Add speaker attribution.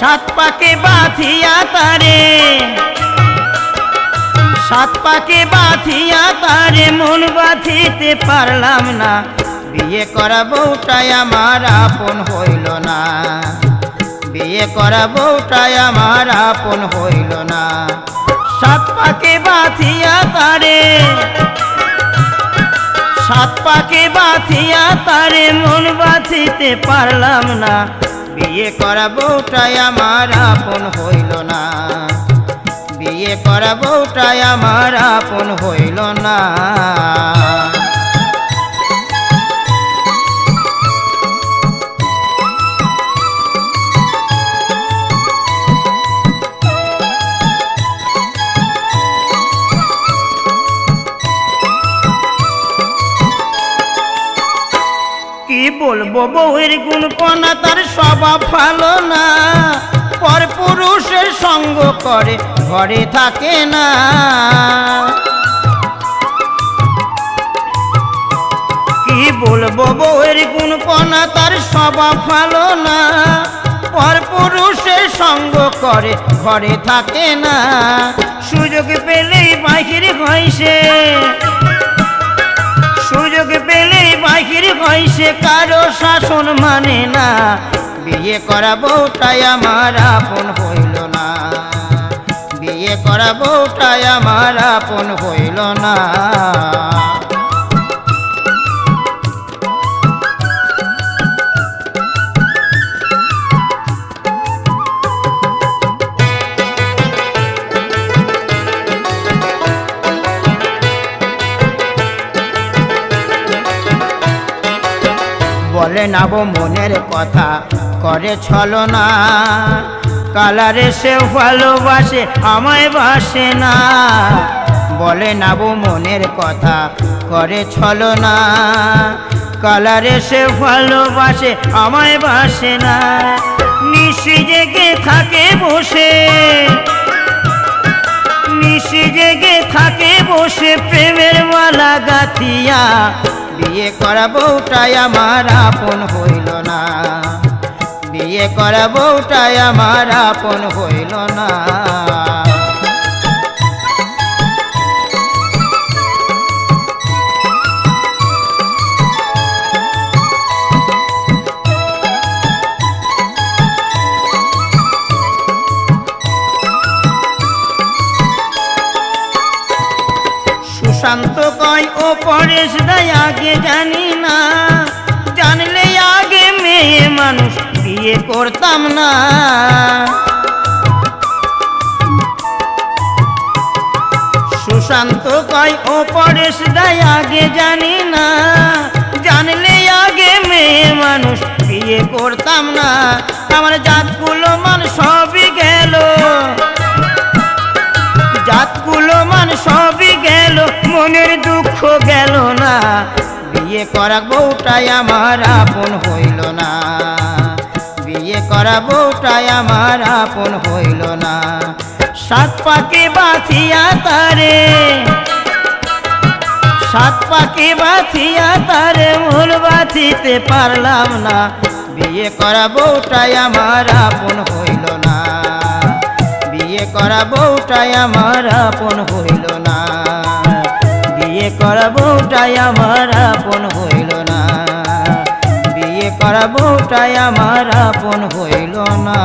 Speaker 1: সাত পাকে বাঁধিয়া তারে। সাত পাকে বাঁধিয়া তারে, মন বাঁধিতে পারলাম না। বিয়ে করা বউটাই আমার আপন হইল না। বিয়ে করা বউটাই আমার আপন হইল না। সাত পাকে বাঁধিয়া তারে। সাত পাকে বাঁধিয়া তারে, মন বাঁধিতে পারলাম না। বিয়ে করা বউটাই আমার আপন হইল না। বিয়ে করা বউটাই আমার আপন হইল না। বউয়ের গুণপনা তার স্বভাব ভালো না। পর পুরুষের সঙ্গ করে, ঘরে থাকে না। কি বলব, বউয়ের গুণপনা তার স্বভাব ভালো না। পর পুরুষের সঙ্গ করে, ঘরে থাকে না। সুযোগ পেলেই বাহির হয় সে। সে কারও শাসন মানে না। বিয়ে করা বউটাই আমার আপন হইল না। বিয়ে করা বউটাই আমার আপন হইল না। বলে নাবো মনের কথা। করে ছলনা কালারে সে ভালোবাসে, আমায় বাসে না। বলে নাবো মনের কথা, করে ছলনা কালারে সে ভালোবাসে, আমায় বাসে না। নিশি জেগে থাকে বসে। নিশি জেগে থাকে বসে প্রেমের মালা গাথিয়া। বিয়ে করা বউটাই আমার আপন হইল না। বিয়ে করা বউটাই আমার আপন হইল না। সুশান্ত কয়, ও পরেশ দেয়, আগে জানি না। জানলে আগে মেয়ে মানুষ বিয়ে করতাম না। সুশান্ত কয়, ও পরেশ দেয়, আগে জানি না। জানলে আগে মেয়ে মানুষ বিয়ে করতাম না। আমার জাতগুলো মান সবই দুঃখ গেল না। বিয়ে করা বউটাই আমার আপন হইল না। বিয়ে করা বউটাই আমার আপন হইল না। সাত পাকে বাঁধিয়া তারে, সাত পাকে বাঁধিয়া তারে মূল বাঁধিতে পারলাম না। বিয়ে করা বউটাই আমার আপন হইল না। বিয়ে করা বউটাই আমার আপন হইল না। করা বউটাই আমার আপন হইল না। বিয়ে করা বউটাই আমার আপন হইল না।